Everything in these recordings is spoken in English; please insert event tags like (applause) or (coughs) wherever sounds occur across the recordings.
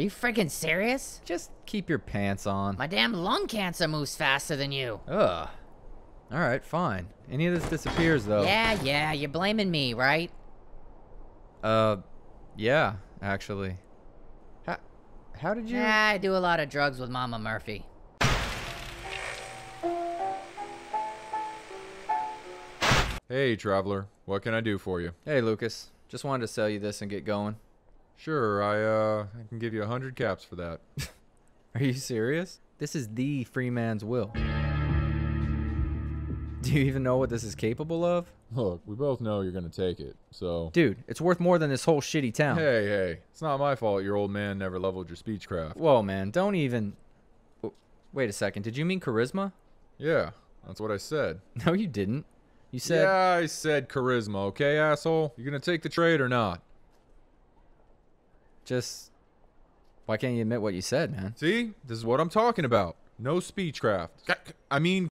Man, are you freaking serious? Just keep your pants on. My damn lung cancer moves faster than you. Ugh. Alright, fine. Any of this disappears, though. Yeah, yeah, you're blaming me, right? Uh, yeah, actually. How, how did you... Yeah, I do a lot of drugs with Mama Murphy. Hey, traveler. What can I do for you? Hey, Lucas. Just wanted to sell you this and get going. Sure, I uh I can give you a hundred caps for that. (laughs) Are you serious? This is the free man's will. Do you even know what this is capable of? Look, we both know you're gonna take it, so Dude, it's worth more than this whole shitty town. Hey, hey. It's not my fault your old man never leveled your speechcraft. Whoa, man, don't even... Wait a second, did you mean charisma? Yeah, that's what I said. (laughs) No, you didn't. You said... yeah, I said charisma, okay, asshole? You gonna take the trade or not? Just... Why can't you admit what you said, man? See? This is what I'm talking about. No speechcraft. I mean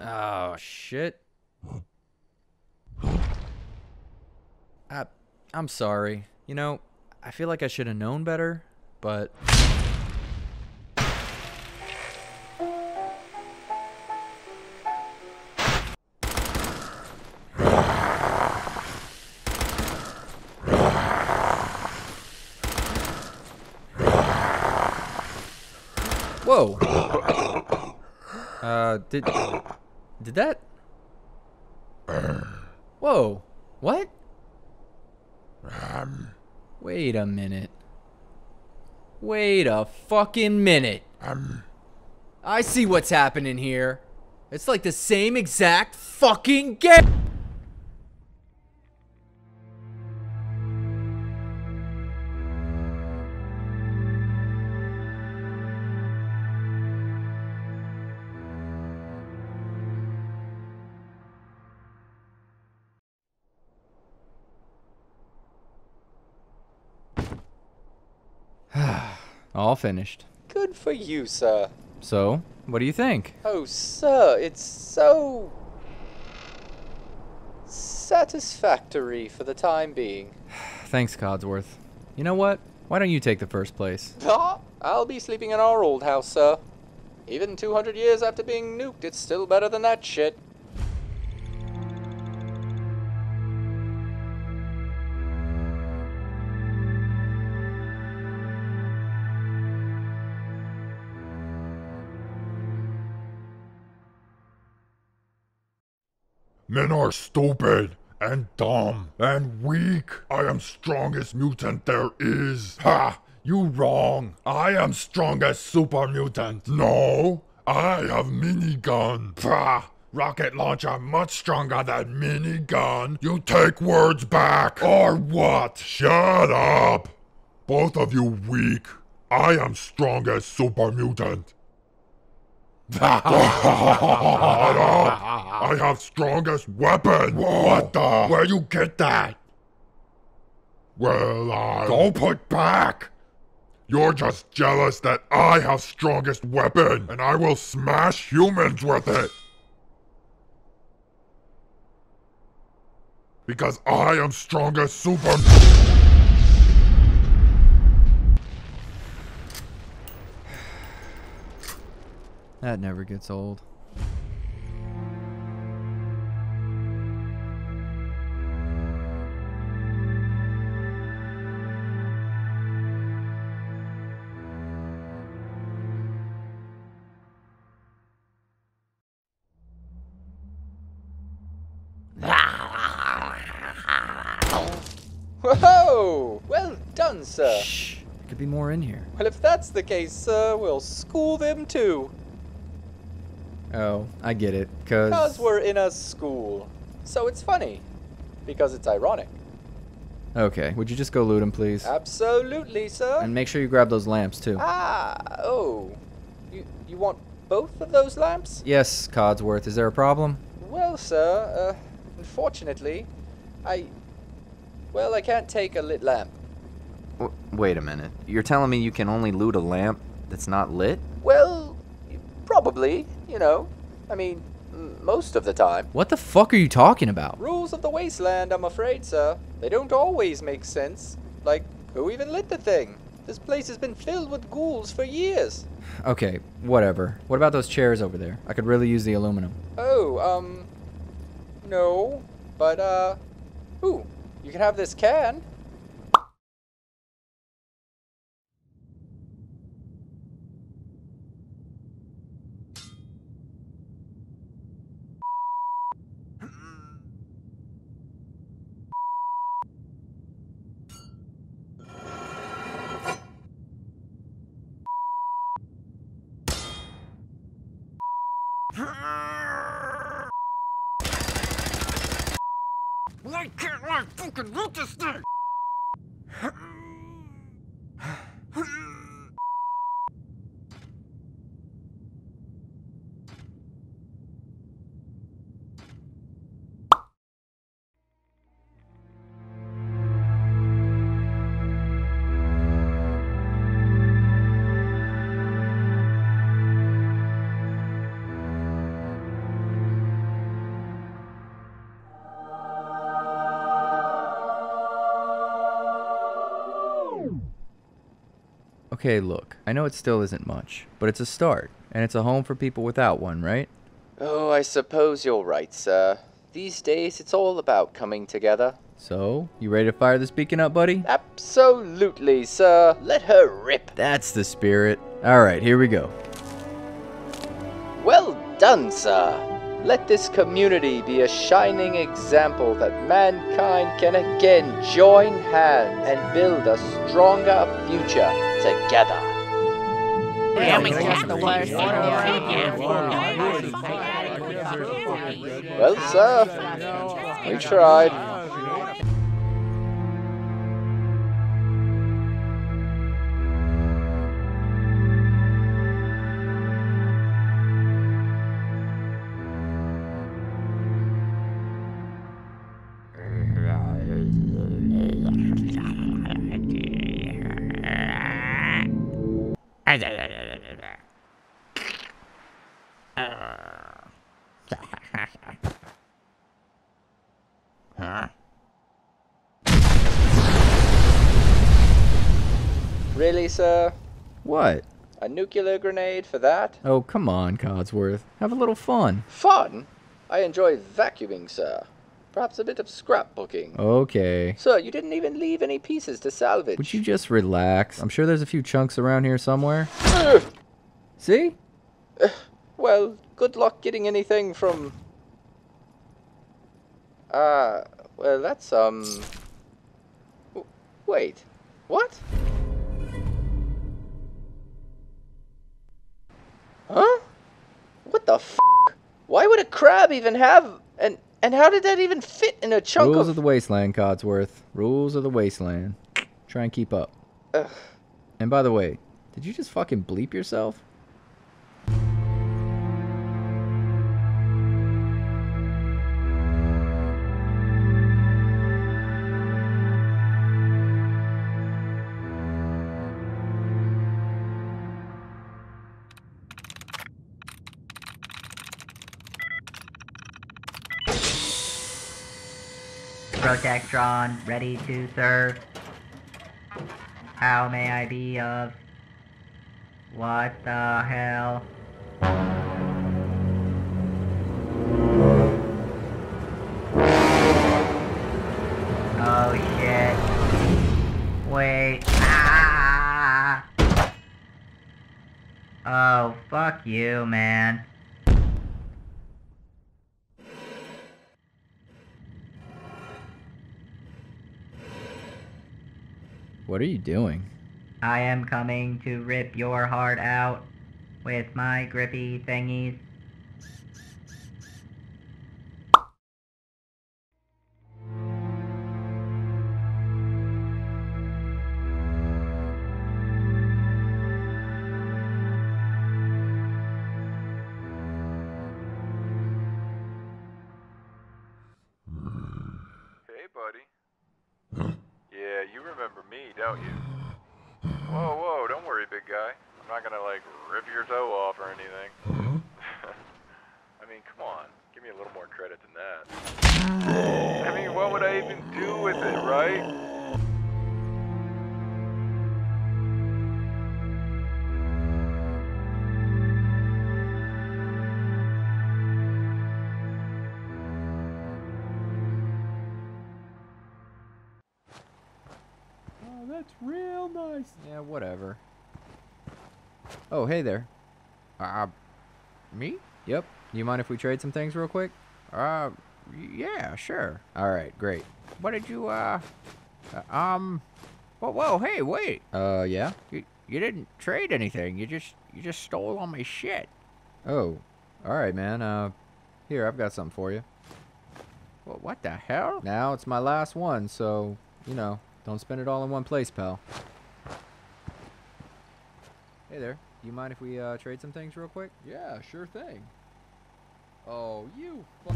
Oh, shit. I, I'm sorry. You know, I feel like I should have known better, but... did (coughs) did that? (coughs) Whoa. What? Um. Wait a minute. Wait a fucking minute. Um. I see what's happening here. It's like the same exact fucking game. All finished. Good for you, sir. So, what do you think? Oh, sir, it's so. satisfactory for the time being. (sighs) Thanks, Codsworth. You know what? Why don't you take the first place? (laughs) Ah, I'll be sleeping in our old house, sir. Even 200 years after being nuked, it's still better than that shit. Men are stupid and dumb and weak. I am strongest mutant there is. Ha! You wrong. I am strongest super mutant. No, I have minigun. Pah! Rocket launcher much stronger than minigun. You take words back. Or what? Shut up. Both of you weak. I am strongest super mutant. (laughs) I have strongest weapon. What the? Where you get that? Well, I go put back. You're just jealous that I have strongest weapon, and I will smash humans with it. Because I am strongest super. That never gets old. Whoa! Well done, sir. Shh. Could be more in here. Well, if that's the case, sir, we'll school them too. Oh, I get it. Cause. Because we're in a school. So it's funny. Because it's ironic. Okay. Would you just go loot him, please? Absolutely, sir. And make sure you grab those lamps too. Ah, oh. You, you want both of those lamps? Yes, Codsworth. Is there a problem? Well, sir, uh, unfortunately, I. Well, I can't take a lit lamp. W- wait a minute. You're telling me you can only loot a lamp that's not lit? Well, probably, you know. I mean, most of the time. What the fuck are you talking about? Rules of the wasteland, I'm afraid, sir. They don't always make sense. Like, who even lit the thing? This place has been filled with ghouls for years. Okay, whatever. What about those chairs over there? I could really use the aluminum. Oh, um. No. But, uh. Ooh, you can have this can. can loot this thing! Okay, look. I know it still isn't much, but it's a start, and it's a home for people without one, right? Oh, I suppose you're right, sir. These days, it's all about coming together. So, you ready to fire this beacon up, buddy? Absolutely, sir. Let her rip. That's the spirit. Alright, here we go. Well done, sir. Let this community be a shining example that mankind can again join hands and build a stronger future together. Well, sir, we tried. Really, sir? What? A nuclear grenade for that? Oh, come on, Codsworth. Have a little fun. Fun? I enjoy vacuuming, sir. Perhaps a bit of scrapbooking. Okay. Sir, you didn't even leave any pieces to salvage. Would you just relax? I'm sure there's a few chunks around here somewhere. See? Well, good luck getting anything from. Ah, well, that's, um. Wait. What? Huh? What the f? Why would a crab even have. And, and how did that even fit in a chunk Rules of. of the wasteland, Codsworth. Rules of the wasteland. Try and keep up. Ugh. And by the way, did you just fucking bleep yourself? Protectron, ready to serve. How may I be of? What the hell? Oh shit. Wait. Ah! Oh, fuck you, man. What are you doing? I am coming to rip your heart out with my grippy thingies. Remember you? Whoa, whoa, don't worry, big guy. I'm not gonna, like, rip your toe off or anything. (laughs) I mean, come on. Give me a little more credit than that. I mean, what would I even do with it, right? That's real nice. Yeah, whatever. Oh, hey there. Uh, me? Yep. You mind if we trade some things real quick? Uh, yeah, sure. All right, great. What did you, uh, uh, um, whoa, whoa, hey, wait. Uh, yeah? You, you didn't trade anything. You just, you just stole all my shit. Oh, all right, man. Uh, here, I've got something for you. What, what the hell? Now it's my last one, so, you know, don't spend it all in one place, pal. Hey there. Do you mind if we uh, trade some things real quick? Yeah, sure thing. Oh, you fu-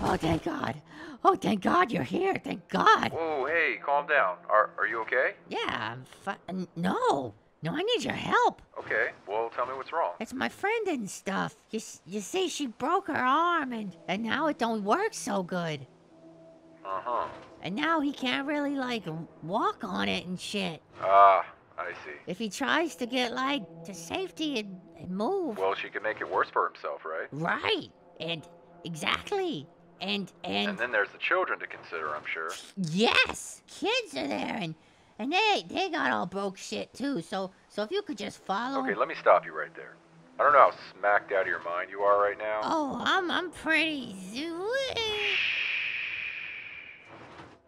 Oh, thank God. Oh, thank God you're here. Thank God. Whoa, hey, calm down. Are, are you okay? Yeah, I'm fi- No. No, I need your help. Okay, well, tell me what's wrong. It's my friend and stuff. You, you see, she broke her arm and, and now it don't work so good. Uh huh. And now he can't really, like, walk on it and shit. Ah, I see. If he tries to get, like, to safety and, and move. Well, she could make it worse for himself, right? Right. And exactly. And, and, And then there's the children to consider, I'm sure. yes, kids are there and, and they, they got all broke shit too. So, so if you could just follow. Okay, let me stop you right there. I don't know how smacked out of your mind you are right now. Oh, I'm, I'm pretty.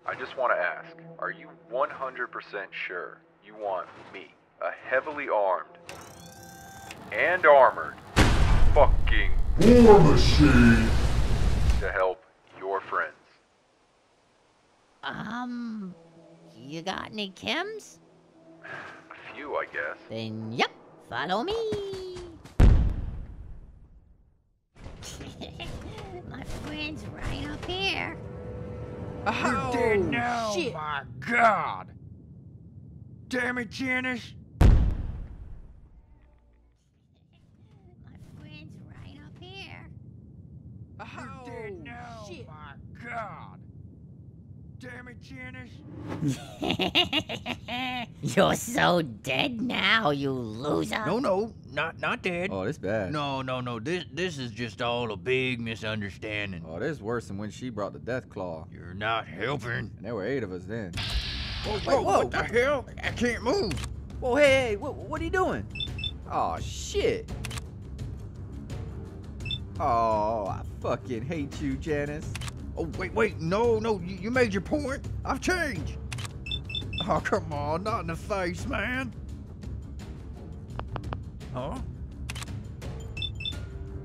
I just want to ask, are you 100% sure you want me, a heavily armed and armored fucking War machine! to help friends? Um, you got any chems? A few, I guess. Then, yep, follow me. (laughs) (laughs) My friend's right up here. Oh, dead now, shit. my God. Damn it, Janice. My friend's right up here. Oh, dead now, shit. My God. Damn it, Janice. (laughs) You're so dead now, you loser. No, no, not not dead. Oh, this bad. No, no, no. This this is just all a big misunderstanding. Oh, this is worse than when she brought the Deathclaw. You're not helping. And there were eight of us then. Whoa, whoa, what the hell? I can't move. Whoa, hey, hey, what, what are you doing? Oh, shit. Oh, I fucking hate you, Janice. Oh, wait, wait. No, no. You, made your point. I've changed. Oh, come on. Not in the face, man. Huh?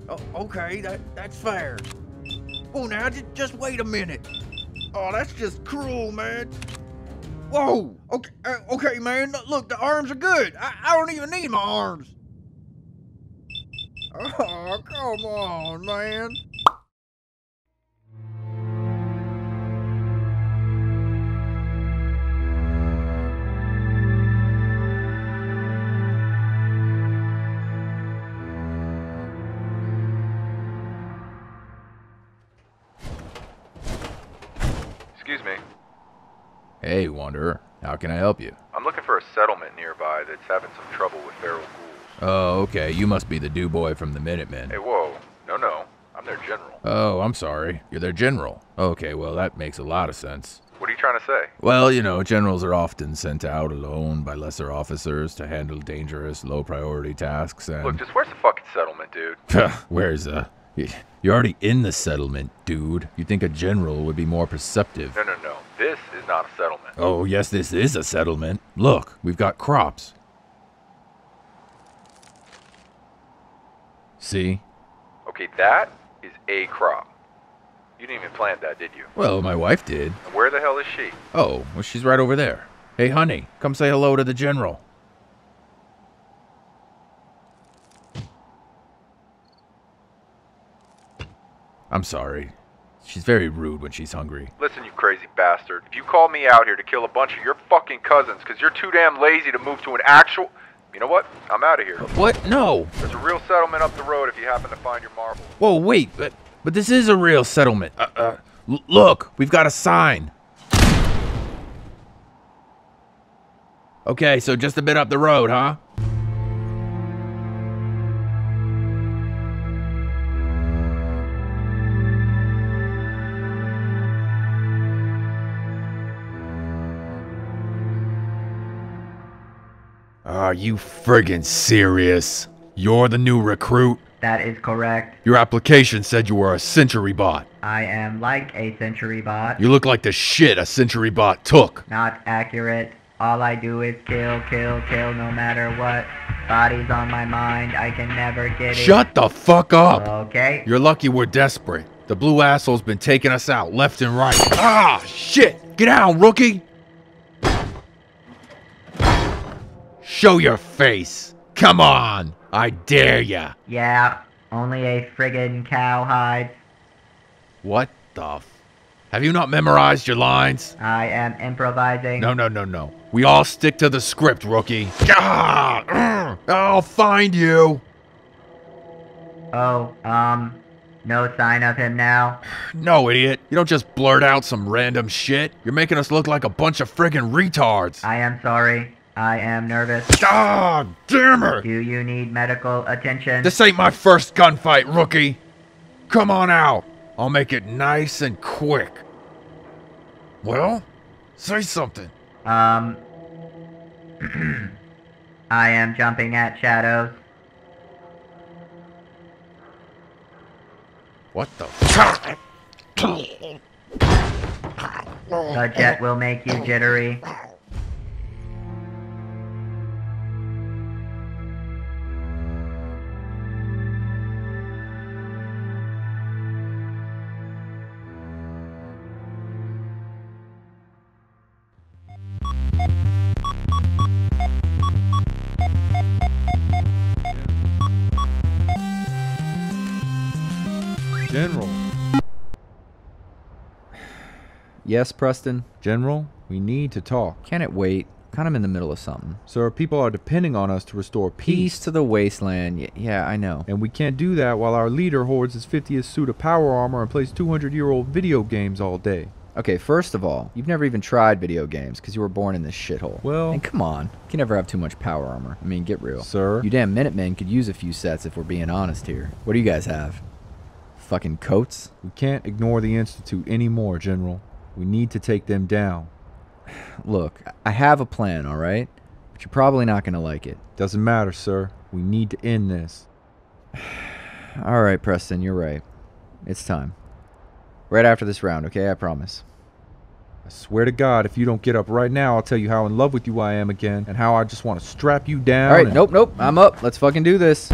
Oh, okay. That that's fair. Oh, now just just wait a minute. Oh, that's just cruel, man. Whoa. Okay, uh, okay, man. Look, the arms are good. I, I don't even need my arms. Oh, come on, man. Hey, Wanderer. How can I help you? I'm looking for a settlement nearby that's having some trouble with feral ghouls. Oh, okay. You must be the do boy from the Minutemen. Hey, whoa. No, no. I'm their general. Oh, I'm sorry. You're their general. Okay, well, that makes a lot of sense. What are you trying to say? Well, you know, generals are often sent out alone by lesser officers to handle dangerous, low priority tasks and. Look, just where's the fucking settlement, dude? (laughs) Where's, uh. y- You're already in the settlement, dude. You think a general would be more perceptive. No, no, is not a settlement. Oh, yes, this is a settlement. Look, we've got crops. See? Okay, that is a crop. You didn't even plant that, did you? Well, my wife did. And where the hell is she? Oh, well, she's right over there. Hey, honey, come say hello to the general. I'm sorry. She's very rude when she's hungry. Listen, you crazy bastard. If you call me out here to kill a bunch of your fucking cousins because you're too damn lazy to move to an actual. You know what? I'm out of here. What? No. There's a real settlement up the road if you happen to find your marble. Whoa, wait, but but this is a real settlement. Uh, uh, look, we've got a sign. Okay, so just a bit up the road, huh? Are you friggin' serious? You're the new recruit? That is correct. Your application said you were a Sentry Bot. I am like a sentry bot. You look like the shit a Sentry Bot took. Not accurate. All I do is kill, kill, kill no matter what. Body's on my mind. I can never get it. Shut the fuck up! Okay. You're lucky we're desperate. The blue asshole's been taking us out left and right. Ah, shit! Get down, rookie! Show your face! Come on! I dare ya! Yeah, only a friggin' cowhide. What the f- Have you not memorized your lines? I am improvising. No, no, no, no. We all stick to the script, rookie. Ah, mm, I'll find you! Oh, um, no sign of him now. (sighs) No, idiot. You don't just blurt out some random shit. You're making us look like a bunch of friggin' retards. I am sorry. I am nervous. Ah, damn it! Do you need medical attention? This ain't my first gunfight, rookie. Come on out. I'll make it nice and quick. Well, say something. Um, (clears throat) I am jumping at shadows. What the fuck? The jet will make you jittery. Yes, Preston? General, we need to talk. Can it wait? Kind of in the middle of something. Sir, people are depending on us to restore peace. Peace to the wasteland. Y- yeah, I know. And we can't do that while our leader hoards his 50th suit of power armor and plays 200 year old video games all day. Okay, first of all, you've never even tried video games because you were born in this shithole. Well- and come on, you can never have too much power armor. I mean, get real. Sir? You damn Minutemen could use a few sets if we're being honest here. What do you guys have? Fucking coats? We can't ignore the Institute anymore, General. We need to take them down. Look, I have a plan, alright? But you're probably not gonna like it. Doesn't matter, sir. We need to end this. (sighs) Alright, Preston, you're right. It's time. Right after this round, okay? I promise. I swear to God, if you don't get up right now, I'll tell you how in love with you I am again and how I just want to strap you down. Alright, and- nope, nope. I'm up. Let's fucking do this.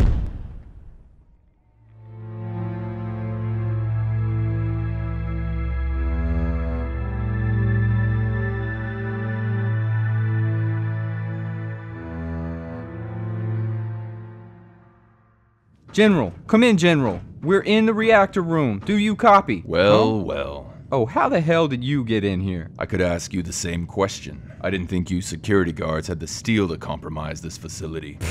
General, come in, General. We're in the reactor room. Do you copy? Well, Huh? well. Oh, how the hell did you get in here? I could ask you the same question. I didn't think you security guards had the steel to compromise this facility. (laughs)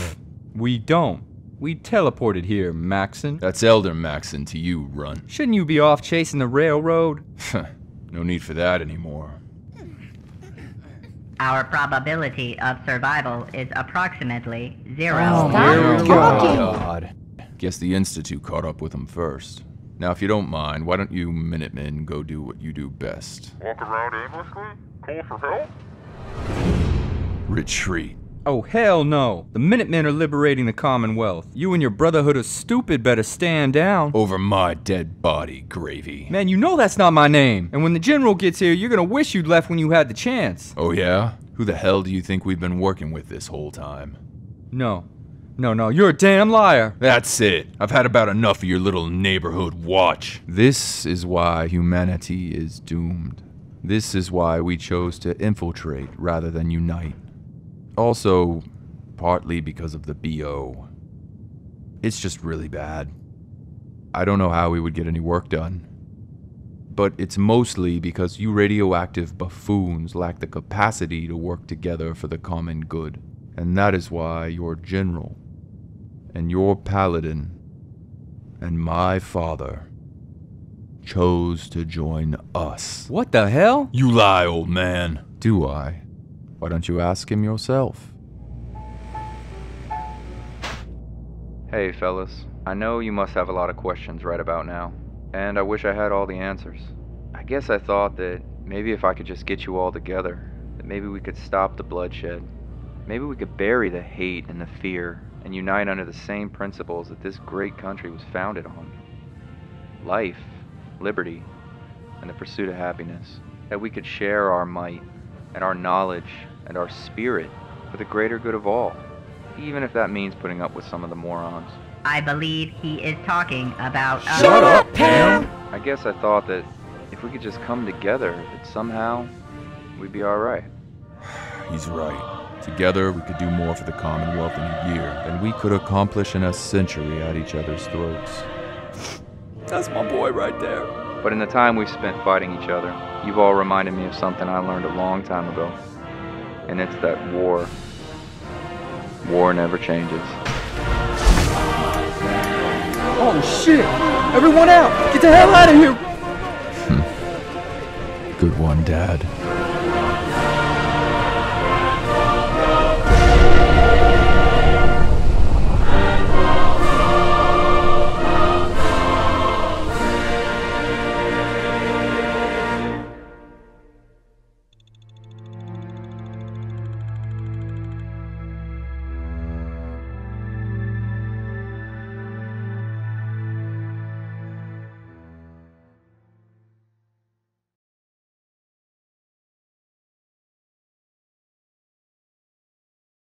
We don't. We teleported here, Maxson. That's Elder Maxson to you, Run. Shouldn't you be off chasing the railroad? (laughs) no need for that anymore. Our probability of survival is approximately zero. Oh, oh Stop talking. God. Guess the Institute caught up with him first. Now, if you don't mind, why don't you Minutemen go do what you do best? Walk around aimlessly? Call for help? Retreat. Oh, hell no. The Minutemen are liberating the Commonwealth. You and your Brotherhood of Stupid better stand down. Over my dead body, Gravy. Man, you know that's not my name. And when the General gets here, you're gonna wish you'd left when you had the chance. Oh, yeah? Who the hell do you think we've been working with this whole time? No. No, no, you're a damn liar. That's it. I've had about enough of your little neighborhood watch. This is why humanity is doomed. This is why we chose to infiltrate rather than unite. Also, partly because of the BO. It's just really bad. I don't know how we would get any work done. But it's mostly because you radioactive buffoons lack the capacity to work together for the common good. And that is why your general, and your paladin, and my father chose to join us. What the hell? You lie, old man. Do I? Why don't you ask him yourself? Hey, fellas. I know you must have a lot of questions right about now, and I wish I had all the answers. I guess I thought that maybe if I could just get you all together, that maybe we could stop the bloodshed. Maybe we could bury the hate and the fear and unite under the same principles that this great country was founded on life, liberty, and the pursuit of happiness. That we could share our might and our knowledge and our spirit for the greater good of all, even if that means putting up with some of the morons. I believe he is talking about. Shut up, Pam! I guess I thought that if we could just come together, that somehow we'd be alright. He's right. Together, we could do more for the Commonwealth in a year than we could accomplish in a century at each other's throats. That's my boy right there. But in the time we've spent fighting each other, you've all reminded me of something I learned a long time ago. And it's that war. War never changes. Oh shit! Everyone out! Get the hell out of here! Hmm. Good one, Dad.